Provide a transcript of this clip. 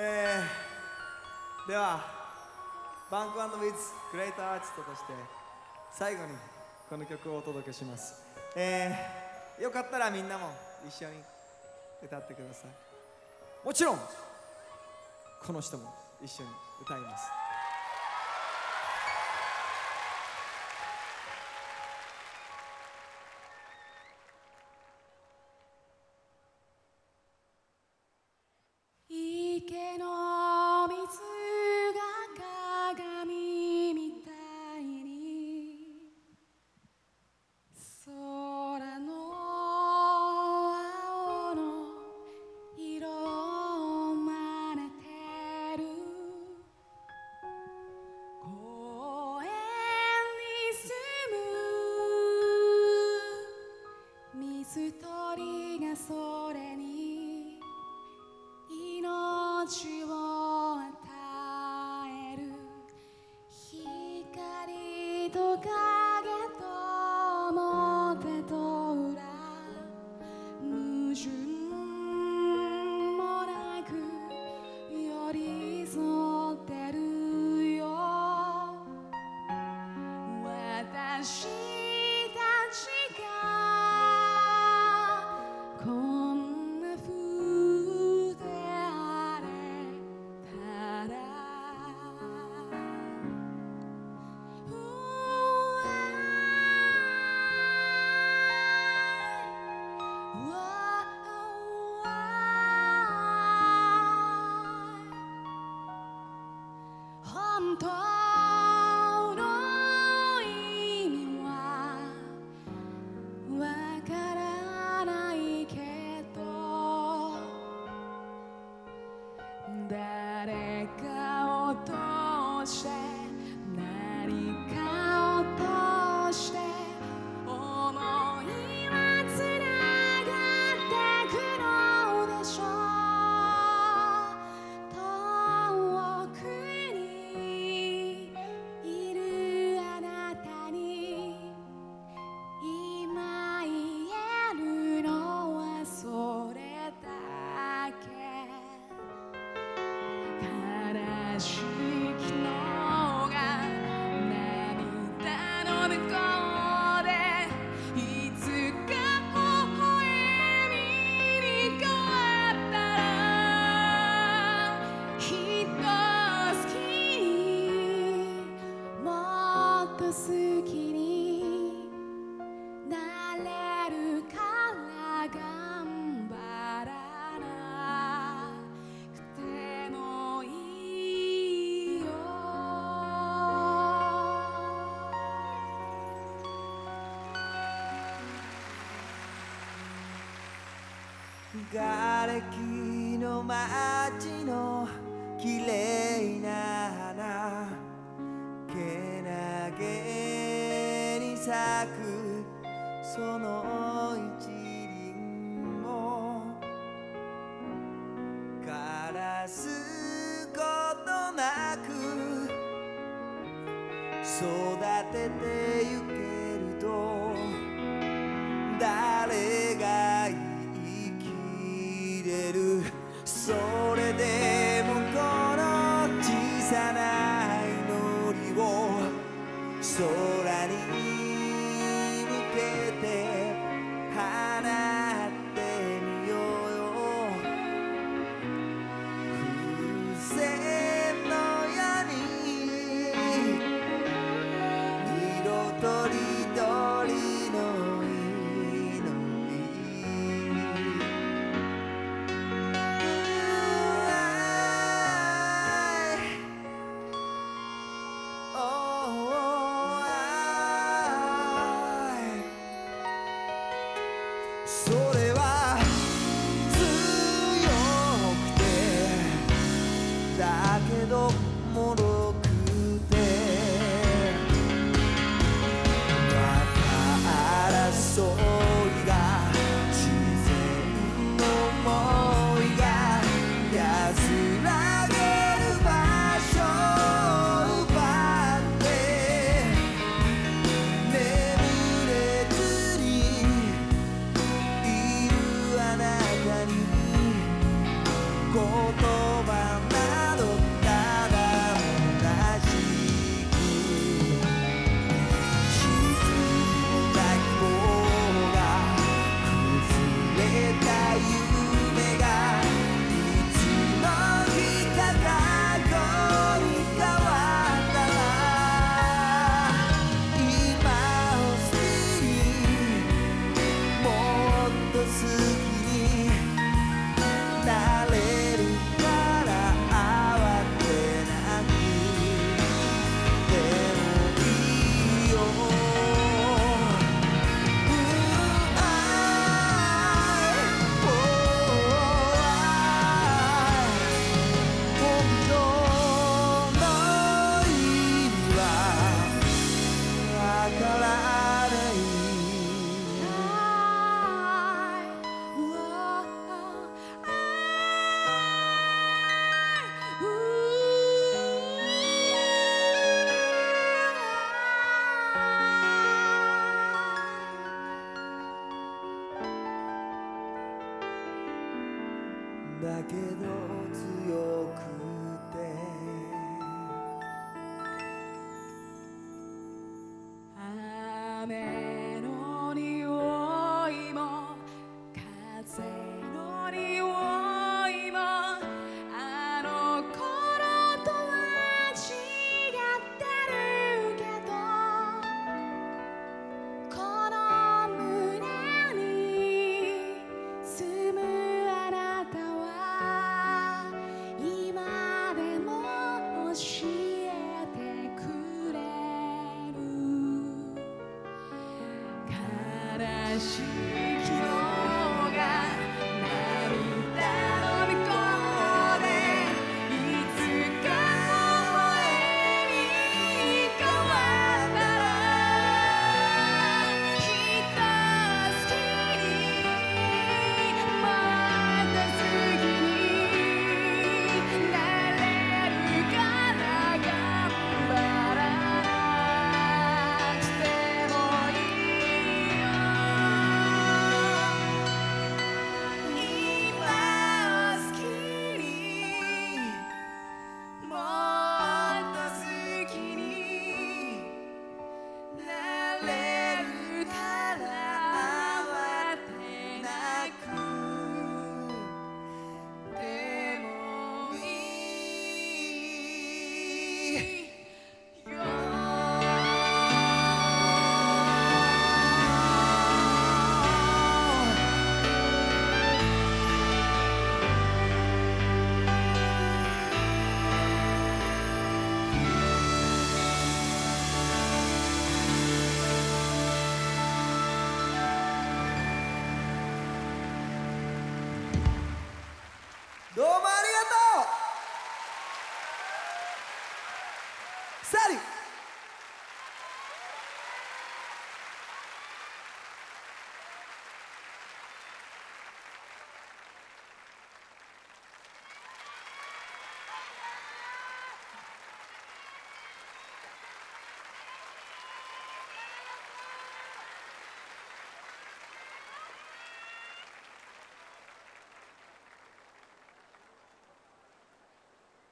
えー、では Bank with Great Artist として最後にこの曲をお届けします。えー、よかったらみんなも一緒に歌ってください。もちろんこの人も一緒に歌います。池のとか好きになれるから頑張らなくてもいいよ瓦礫の街の綺麗な花。けに咲くその一輪も枯らすことなく育ててゆけると誰空にけど強くて。雨。心。